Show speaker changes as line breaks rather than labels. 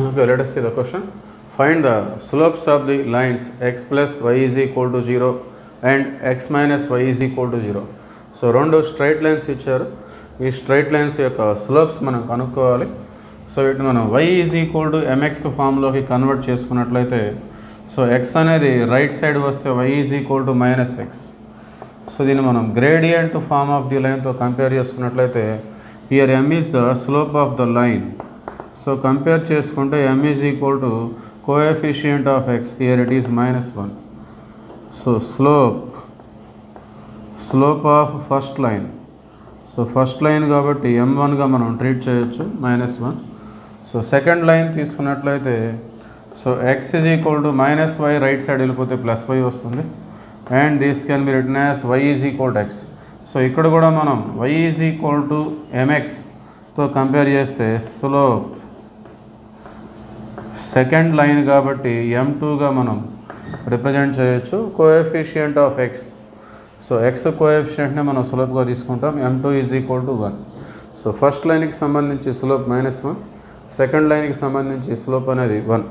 Uh-huh. Okay, let us see the question. Find the slopes of the lines x plus y is equal to 0 and x minus y is equal to 0. So రెండు straight lines ఇచ్చారు. ఈ straight lines యొక్క slopes మనం కనుక్కోవాలి. So వీటిని మనం y is equal to m x ఫామ్లోకి convert చేసుకున్నట్లయితే so x అనేది రైట్ సైడ్ వస్తే y is equal to minus x so దీన్ని మనం గ్రేడియంట్ ఫార్మ్ ఆఫ్ ది లైన్తో కంపేర్ చేసుకున్నట్లయితే here M is the slope of the line so compare చేసుకుంటే M is equal to coefficient of x here it is minus one so slope slope of first line so first line కాబట్టి ఎం వన్గా మనం treat చేయొచ్చు minus one so second line తీసుకున్నట్లయితే so x is equal to minus y right side వెళ్ళిపోతే plus y వస్తుంది. And this can be return as y is equal to x so ఇక్కడ కూడా మనం వై ఈజ్ ఈక్వల్ టు ఎంఎక్స్తో compare చేస్తే slope second line కాబట్టి ఎం టూగా మనం రిప్రజెంట్ చేయొచ్చు. Coefficient of x so x కోఎఫిషియంట్ని మనం సులభంగా తీసుకుంటాం. M two is equal to one so first line సంబంధించి స్లోప్ మైనస్ వన్ సెకండ్ లైన్కి సంబంధించి స్లోప్ అనేది వన్